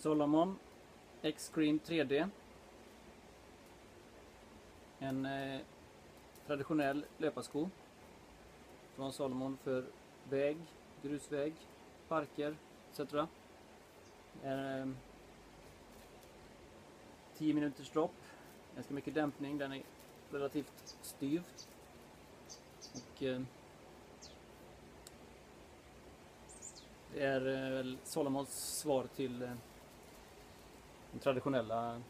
Solomon X-Scream 3D. En eh, traditionell löparsko från Solomon för väg, grusväg, parker etc. Eh, 10 minuters dropp, ganska mycket dämpning, den är relativt styv. Och, eh, det är eh, väl Solomons svar till eh, de traditionella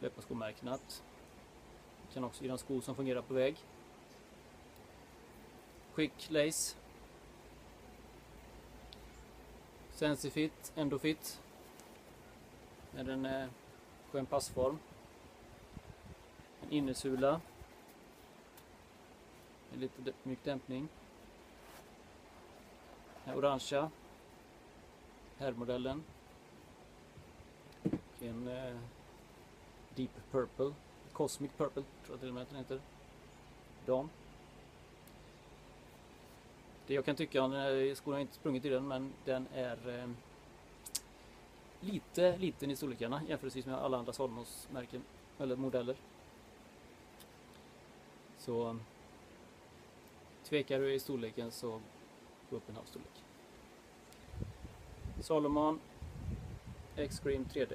löparskomärkena. Kan också hyra en sko som fungerar på väg. Quick Lace. Sensifit, Endofit. Med en eh, skön passform. En innersula. Med lite mjuk dämpning. Den här orangea. Herrmodellen. Och eh, Deep Purple. Cosmic Purple tror jag till och med att den heter. Dam. Det jag kan tycka om den här eh, skon har inte sprungit i den men den är eh, lite liten i storlekarna jämfört med alla andra Salmos-märken, eller modeller. Så eh, tvekar du i storleken så gå upp en halv storlek. Salomon X-Scream 3D.